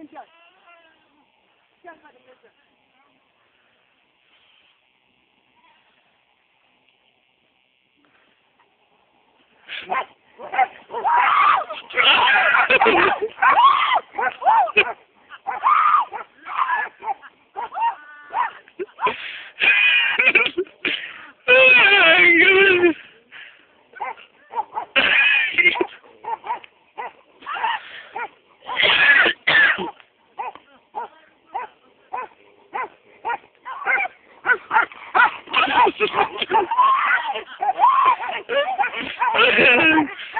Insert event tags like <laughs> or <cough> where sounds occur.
Gelin gel. Gel. Sus. <laughs> <laughs>